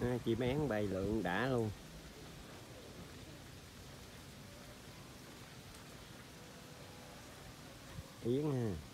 à, chim én bay lượng đã luôn. Yến ha.